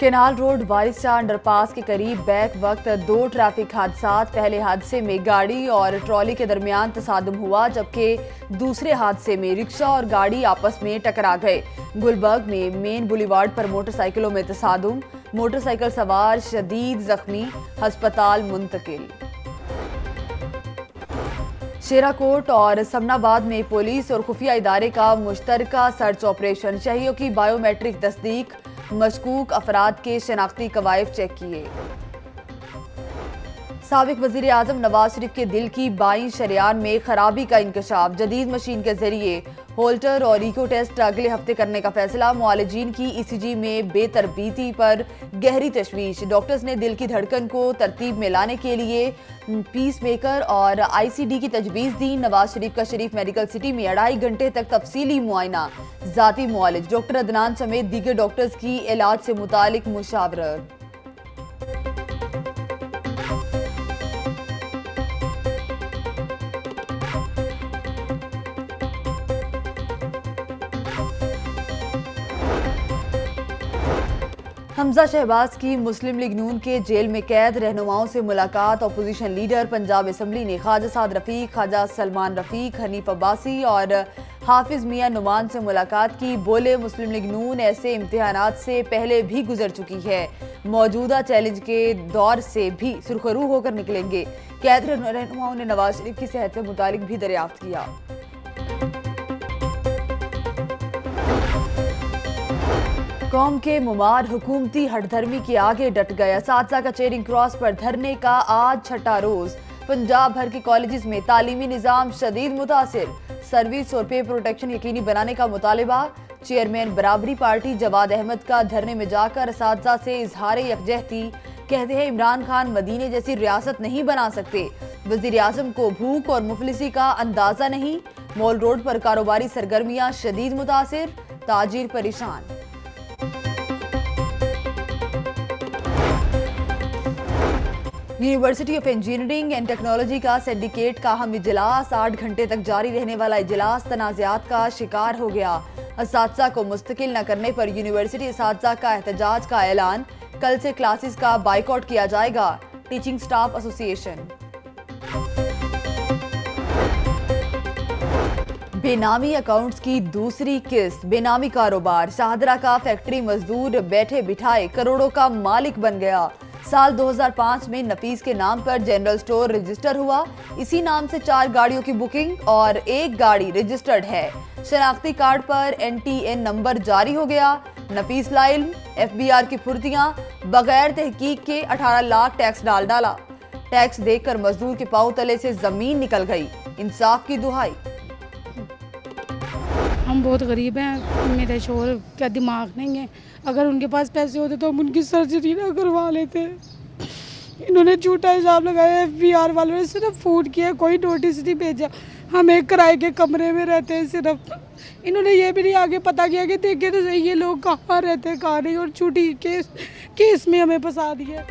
Canal road वारिसा underpass के करीब back वक्त दो ट्रैफ़िक हादसा, पहले हादसे में गाड़ी और ट्रॉली के दरमियान तसादम हुआ, जबकि दूसरे हादसे में रिक्शा और गाड़ी आपस में टकरा गए। गुलबर्ग में मेन बुलीवार्ड पर मोटरसाइकिलों में तसादम, मोटरसाइकिल सवार शदीद जख्मी, अस्पताल मुंतकिल। शेराकोट और समनाबाद में पुलिस और खुफिया इदारे का मुश्तरका सर्च ऑपरेशन शहियों की बायोमेट्रिक तस्दीक मशकूक अफराद के शनाख्ती कवायफ चेक किए। सबक वज़ीर आज़म नवाज़ शरीफ के दिल की बाई शरियान में खराबी का इंकशाफ, जदीद मशीन के ज़रिए होल्टर और इको टेस्ट अगले हफ़्ते करने का फैसला। मुआलजीन की ईसीजी में बेतरबीती पर गहरी तशवीश। डॉक्टर्स ने दिल की धड़कन को तरतीब में लाने के लिए पीस मेकर और आईसीडी की तजवीज़ दी। नवाज़ शरीफ का शरीफ मेडिकल सिटी में अढ़ाई घंटे तक तफसीली मुआयना। जाती मुआलिज डॉक्टर अदनान समेत दीगर डॉक्टर्स की इलाज से मुतालिक मुशावरत। हमजा शहबाज की मुस्लिम लीग नून के जेल में कैद, रहनुमाओं से मुलाकात अपोजिशन लीडर पंजाब असम्बली ने ख्वाजा साद रफ़ीक, ख्वाजा सलमान रफ़ीक, हनीफ अब्बासी और हाफिज मियाँ नुमान से मुलाकात की। बोले, मुस्लिम लीग नून ऐसे इम्तहान से पहले भी गुजर चुकी है। मौजूदा चैलेंज के दौर से भी सुरखरू होकर निकलेंगे। कैद, रहनुमाओं ने नवाज़ शरीफ की सेहत से मुतालिक भी दरियाफ्त किया। कौम के मुमार हुकूमती हटधर्मी के आगे डट गए। इस का चेरिंग क्रॉस पर धरने का आज छठा रोज। पंजाब भर के कॉलेज में तालीमी निज़ाम शदीद मुतासर। सर्विस और पे प्रोटेक्शन यकीनी बनाने का मुतालबा। चेयरमैन बराबरी पार्टी जवाद अहमद का धरने में जाकर इस से इजहार यकजहती। कहते हैं, इमरान खान मदीने जैसी रियासत नहीं बना सकते। वज़ीर आज़म को भूख और मुफलिसी का अंदाज़ा नहीं। मॉल रोड पर कारोबारी सरगर्मियाँ शदीद मुतासर। ताजिर परेशान। University of engineering and technology का सिंडिकेट का हम इजलास। आठ घंटे तक जारी रहने वाला इजलास तनाज़ात का शिकार हो गया। इस को मुस्तकिल न करने पर यूनिवर्सिटी इस का एहतजाज का ऐलान। कल से क्लासेस का बाइकआउट किया जाएगा। टीचिंग स्टाफ एसोसिएशन बेनामी अकाउंट्स की दूसरी किस्त। बेनामी कारोबार। शाहदरा का फैक्ट्री मजदूर बैठे बिठाए करोड़ों का मालिक बन गया। साल 2005 में नफीस के नाम पर जनरल स्टोर रजिस्टर हुआ। इसी नाम से चार गाड़ियों की बुकिंग और एक गाड़ी रजिस्टर्ड है। शनाख्ती कार्ड पर एनटीएन नंबर जारी हो गया। नफीस लाइल एफबीआर की फुर्तियाँ, बगैर तहकीक के 18 लाख टैक्स डाल डाला। टैक्स देकर मजदूर के पाव तले से ज़मीन निकल गई। इंसाफ की दुहाई। हम बहुत गरीब हैं। मेरे शोर का दिमाग नहीं है। अगर उनके पास पैसे होते तो हम उनकी सर्जरी ना करवा लेते। इन्होंने झूठा हिसाब लगाया एफ़ बी आर वालों ने सिर्फ़ फ़ोन किया, कोई नोटिस नहीं भेजा। हम एक किराए के कमरे में रहते हैं सिर्फ़। इन्होंने ये भी नहीं आगे पता किया कि देखे तो सही, ये लोग कहाँ रहते हैं कहाँ नहीं, और झूठी केस केस में हमें फंसा दिया।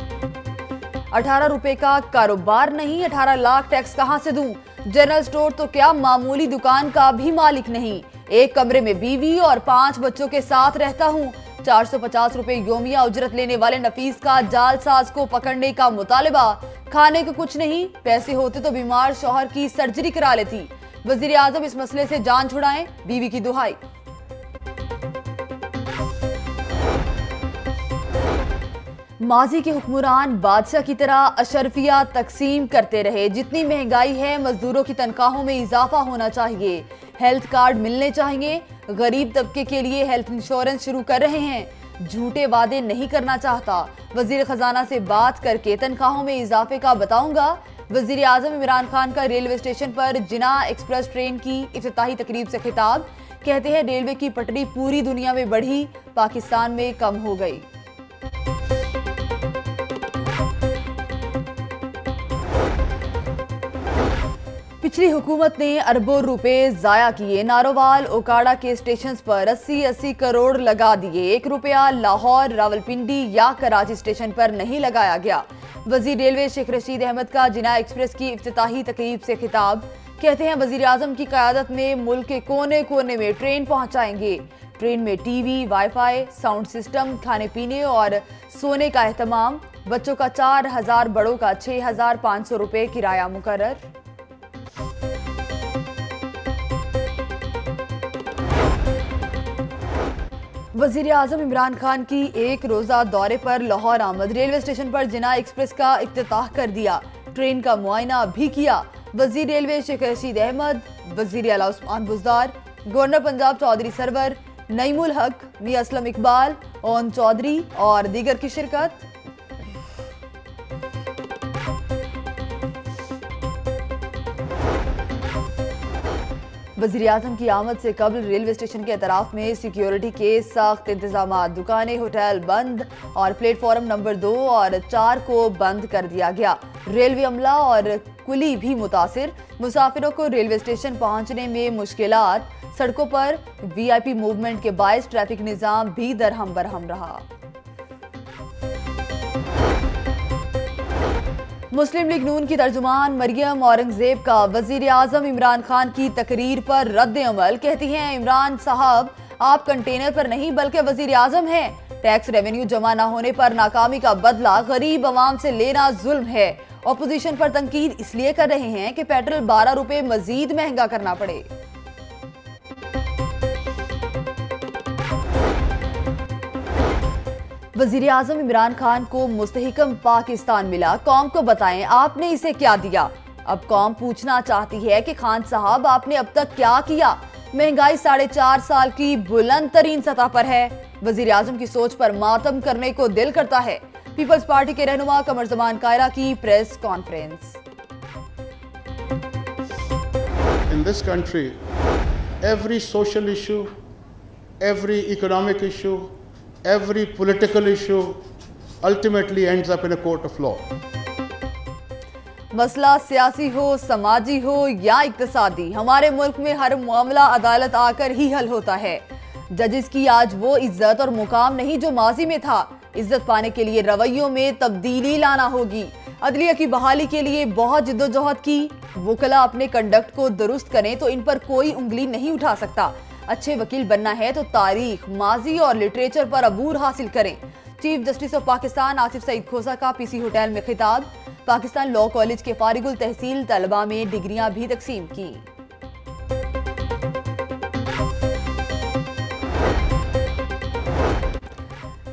अठारह रुपए का कारोबार नहीं, अठारह लाख टैक्स कहाँ से दूँ? जनरल स्टोर तो क्या मामूली दुकान का भी मालिक नहीं। एक कमरे में बीवी और पाँच बच्चों के साथ रहता हूँ। चार सौ पचास रूपए योमिया उजरत लेने वाले नफीस का जालसाज को पकड़ने का मुतालबा। खाने को कुछ नहीं, पैसे होते तो बीमार शोहर की सर्जरी करा लेती। वज़ीर आज़म इस मसले से जान छुड़ाएँ, बीवी की दुहाई। माजी के हुक्मरान बादशाह की तरह अशरफिया तकसीम करते रहे। जितनी महँगाई है, मजदूरों की तनख्वाहों में इजाफा होना चाहिए। हेल्थ कार्ड मिलने चाहिए गरीब तबके के लिए हेल्थ इंश्योरेंस शुरू कर रहे हैं। झूठे वादे नहीं करना चाहता। वज़ीर खजाना से बात करके तनख्वाहों में इजाफे का बताऊँगा। वज़ीर आज़म इमरान खान का रेलवे स्टेशन पर जिना एक्सप्रेस ट्रेन की इफ्ताही तकरीब से खिताब। कहते हैं रेलवे की पटरी पूरी दुनिया में बढ़ी, पाकिस्तान में कम हो गई। पिछली हुकूमत ने अरबों रुपए जाया किए। नारोवाल ओकाड़ा के स्टेशन पर 80-80 करोड़ लगा दिए। एक रुपया लाहौर, रावलपिंडी या कराची स्टेशन पर नहीं लगाया गया। वज़ीर रेलवे शेख रशीद अहमद का जिना एक्सप्रेस की इफ्ताही तकरीब से खिताब। कहते हैं वज़ीर आज़म की क्यादत में मुल्क के कोने कोने में ट्रेन पहुंचाएँगे। ट्रेन में टीवी, वाईफाई, साउंड सिस्टम खाने पीने और सोने का एहतमाम। बच्चों का चार हज़ार, बड़ों का छह हज़ार पाँच सौ रुपये किराया मुकर्र वज़ीर आज़म इमरान खान की एक रोजा दौरे पर लाहौर आमद रेलवे स्टेशन पर जिना एक्सप्रेस का इफ्ताह कर दिया। ट्रेन का मुआयना भी किया। वज़ीर रेलवे शेख रशीद अहमद, वज़ीर अला उस्मान बुजदार, गवर्नर पंजाब चौधरी सरवर, नईमुल हक, मियाँ असलम इकबाल, ओन चौधरी और दीगर की शिरकत। वज़ीर अजम की आमद से कबल रेलवे स्टेशन के अतराफ में सिक्योरिटी के सख्त इंतज़ाम दुकानें, होटल बंद और प्लेटफॉर्म नंबर दो और चार को बंद कर दिया गया। रेलवे अमला और कुली भी मुतासर। मुसाफिरों को रेलवे स्टेशन पहुँचने में मुश्किल सड़कों पर वीआईपी मूवमेंट के बायस ट्रैफ़िक निज़ाम भी दरहम बरहम रहा। मुस्लिम लीग नून की तर्जुमान मरियम औरंगज़ेब का वज़ीर आज़म इमरान खान की तकरीर पर रद्द अमल कहती हैं, इमरान साहब, आप कंटेनर पर नहीं, बल्कि वज़ीर आज़म हैं। टैक्स रेवेन्यू जमा न होने पर नाकामी का बदला गरीब आवाम से लेना जुल्म है। अपोजिशन पर तनकीद इसलिए कर रहे हैं कि पेट्रोल बारह रुपए मजीद महँगा करना पड़े। वज़ीर आज़म इमरान खान को मुस्तकम पाकिस्तान मिला। कौम को बताएँ आपने इसे क्या दिया? अब कौम पूछना चाहती है कि खान साहब आपने अब तक क्या किया? महँगाई साढ़े चार साल की बुलंद तरीन सतह पर है। वज़ीर आज़म की सोच पर मातम करने को दिल करता है। पीपल्स पार्टी के रहनुमा कमर जमान कायरा की press conference. In this country, every social issue, every economic issue, every political issue ultimately ends up in a court of law. मसला सियासी हो, समाजी हो या इकतसादी, हमारे मुल्क में हर मामला अदालत आकर ही हल होता है। जजिस की आज वो इज़्ज़त और मुकाम नहीं जो माजी में था। इज़्ज़त पाने के लिए रवैयों में तब्दीली लाना होगी। अदलिया की बहाली के लिए बहुत जिद्दोजहद की। वकला अपने कंडक्ट को दुरुस्त करें तो इन पर कोई उंगली नहीं उठा सकता। अच्छे वकील बनना है तो तारीख, माजी और लिटरेचर पर अबूर हासिल करें। Chief justice of Pakistan Asif Saeed Khosa का पीसी होटल में खिताब। पाकिस्तान लॉ कॉलेज के फारिगुल तहसील तलबा में डिग्रियाँ भी तकसीम की।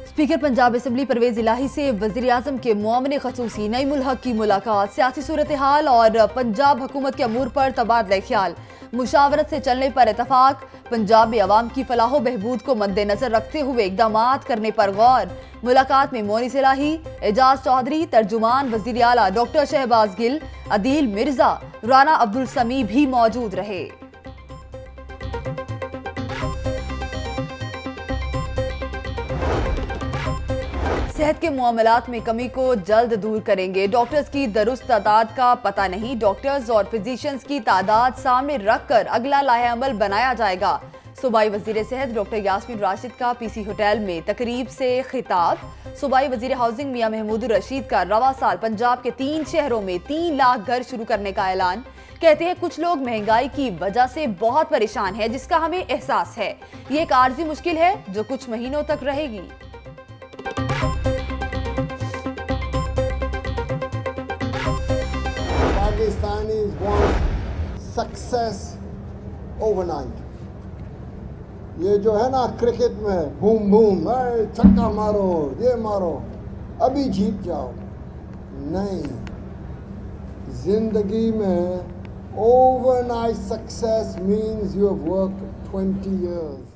स्पीकर पंजाब असम्बली परवेज इलाही से वजी अजम के मामन खसूसी नईमुल हक की मुलाकात। सियासी सूरत हाल और पंजाब हुकूमत के अमूर पर तबादला ख्याल। मुशावरत से चलने पर इतफाक पंजाब में अवाम की फलाहो बहबूद को मद्देनजर रखते हुए इकदाम करने पर गौर। मुलाकात में मोनी सिलाही, एजाज चौधरी, तर्जुमान वज़ीर अला डॉक्टर शहबाज गिल, अदील मिर्ज़ा, राना अब्दुल समी भी मौजूद रहे। सेहत के मामला में कमी को जल्द दूर करेंगे। डॉक्टर्स की दुरुस्त तादाद का पता नहीं। डॉक्टर्स और फिजिशियंस की तादाद सामने रखकर अगला लाहे अमल बनाया जाएगा। सूबाई वज़ीर सेहत डॉक्टर यासमिन राशिद का पीसी होटल में तकरीब से खिताब। सूबाई वज़ीर हाउसिंग मियाँ महमूद रशीद का रवा साल। पंजाब के तीन शहरों में तीन लाख घर शुरू करने का ऐलान। कहते हैं, कुछ लोग महँगाई की वजह से बहुत परेशान है, जिसका हमें एहसास है। ये एक आर्जी मुश्किल है, जो कुछ महीनों तक रहेगी। Pakistanis want success overnight. ये जो है ना क्रिकेट में बूम बूम अरे छक्का मारो, ये मारो, अभी जीत जाओ। नहीं, ज़िंदगी में overnight success means you have work 20 years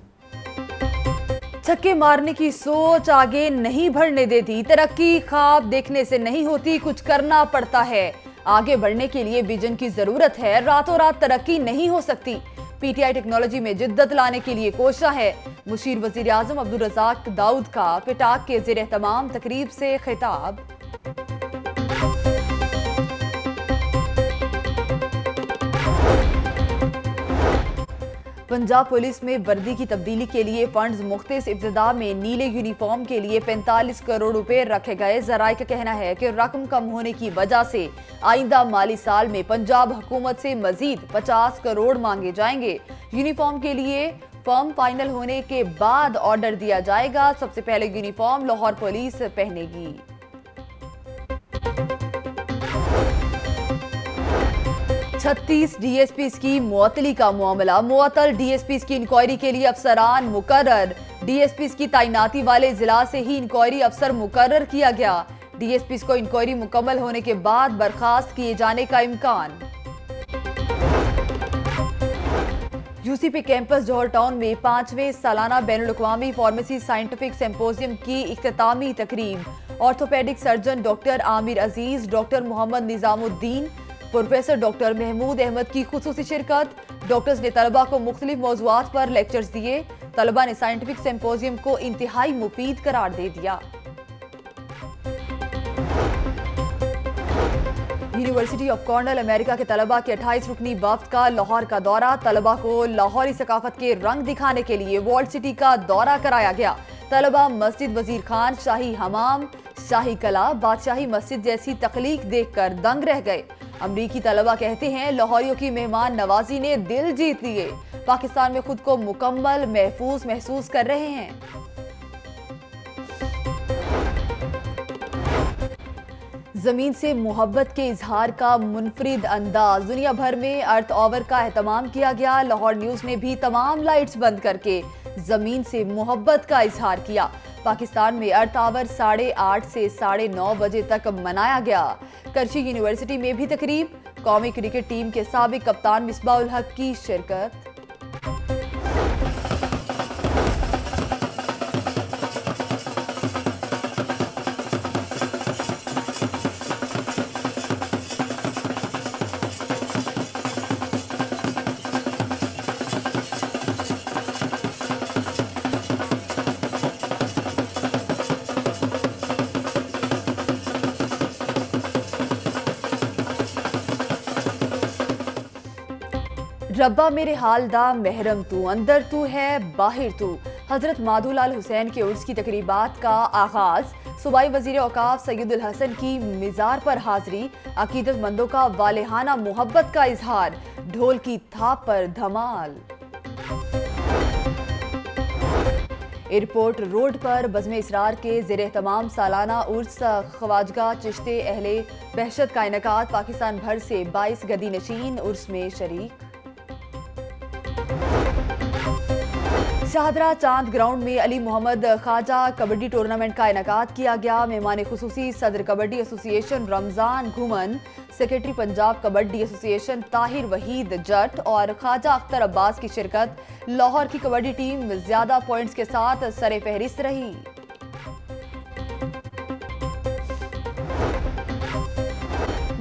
छक्के मारने की सोच आगे नहीं बढ़ने देती, तरक्की ख्वाब देखने से नहीं होती, कुछ करना पड़ता है। आगे बढ़ने के लिए विजन की ज़रूरत है। रातों रात तरक्की नहीं हो सकती। पीटीआई टेक्नोलॉजी में जिद्दत लाने के लिए कोशा है। मुशीर वज़ीर आज़म, अब्दुल रजाक, दाऊद का पिटाक के जेर तमाम तकरीब से खिताब। पंजाब पुलिस में वर्दी की तब्दीली के लिए फंड्स मुख्त इब्तदा में नीले यूनिफॉर्म के लिए 45 करोड़ रुपए रखे गए। जराये का कहना है कि रकम कम होने की वजह से आइंदा माली साल में पंजाब हुकूमत से मजीद 50 करोड़ मांगे जाएँगे। यूनिफॉर्म के लिए फॉर्म फाइनल होने के बाद ऑर्डर दिया जाएगा। सबसे पहले यूनिफॉर्म लाहौर पुलिस पहनेगी। छत्तीस डीएसपी की मुअतली का मामला। मुअतल डीएसपी की इंक्वायरी के लिए अफसरान मुकर्र डीएसपी की तैनाती वाले जिला से ही इंक्वायरी अफसर मुकर्र किया गया। डीएसपी को इंक्वायरी मुकम्मल होने के बाद बर्खास्त किए जाने का इम्कान। यूसीपी कैंपस जौहर टाउन में पाँचवें सालाना बैन अवी फार्मेसी साइंटिफिक सेम्पोजियम की इख्तामी तकरीब। Orthopaedic surgeon doctor Aamir Aziz doctor Muhammad Nizamuddin professor doctor Mahmood Ahmed की खसूसी शिरकत। डॉक्टर्स ने तलबा को मुख्तलिफ़ मौजूद पर लेक्चर्स दिए। तलबा ने साइंटिफिक सेम्पोजियम को इंतहाई मुफीद करार दे दिया। यूनिवर्सिटी ऑफ़ कॉर्नल अमेरिका के तलबा के 28 रुकनी वफ्त का लाहौर का दौरा। तलबा को लाहौरी सकाफत के रंग दिखाने के लिए वर्ल्ड सिटी का दौरा कराया गया। तलबा मस्जिद वज़ीर खान, शाही हमाम, शाही कला, बादशाही मस्जिद जैसी तकलीक देखकर दंग रह गए। अमरीकी तलबा कहते हैं, लाहौरियों की मेहमान नवाजी ने दिल जीत लिए। पाकिस्तान में खुद को मुकम्मल महफूज महसूस कर रहे हैं। ज़मीन से मोहब्बत के इजहार का मुनफरिद अंदाज। दुनिया भर में अर्थ ओवर का अहतमाम किया गया। लाहौर न्यूज़ ने भी तमाम लाइट्स बंद करके ज़मीन से मोहब्बत का इजहार किया। पाकिस्तान में अर्थ आवर साढ़े आठ से साढ़े नौ बजे तक मनाया गया। करची यूनिवर्सिटी में भी तकरीब। कौमी क्रिकेट टीम के सबक कप्तान मिसबाउल हक की शिरकत। रब्बा मेरे हाल दा महरम तू, अंदर तू है, बाहर तू। हज़रत माधुलाल हुसैन के उर्स की तकरीबात का आगाज़, सूबाई वज़ीर अवकाफ सैदुल हसन की मिजार पर हाजिरी, अकीदतमंदों का वालेहाना मोहब्बत का इजहार, ढोल की थाप पर धमाल। एयरपोर्ट रोड पर बज़म इसरार के जेर तमाम सालाना उर्स, खवाजगा, चिश्ते अहले बहशत का इनका पाकिस्तान भर से बाईस गदी नशीन उर्स में शरीक। शाहदरा चाँद ग्राउंड में अली मोहम्मद खाजा कबड्डी टूर्नामेंट का इनका किया गया। मेहमान खसूसी सदर kabaddi association Ramzan Ghuman. Secretary Punjab kabaddi association Tahir Waheed Jatt और ख्वाजा अख्तर अब्बास की शिरकत। लाहौर की कबड्डी टीम ज़्यादा पॉइंट्स के साथ सरे फहरिस्त रही।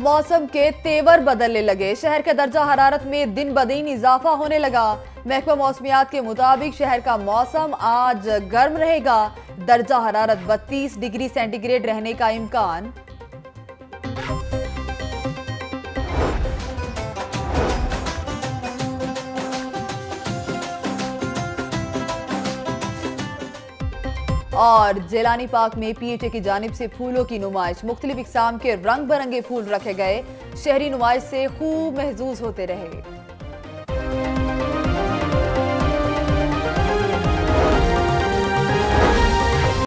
मौसम के तेवर बदलने लगे। शहर के दर्जा हरारत में दिन ब दिन इजाफा होने लगा। महकमा मौसमियात के मुताबिक शहर का मौसम आज गर्म रहेगा। दर्जा हरारत 32 डिग्री सेंटीग्रेड रहने का इम्कान। और जेलानी पार्क में पीएचए की जानब से फूलों की नुमाइश। मुख्तलिफ़ इकसाम के रंग बिरंगे फूल रखे गए। शहरी नुमाइश से खूब महजूज होते रहे।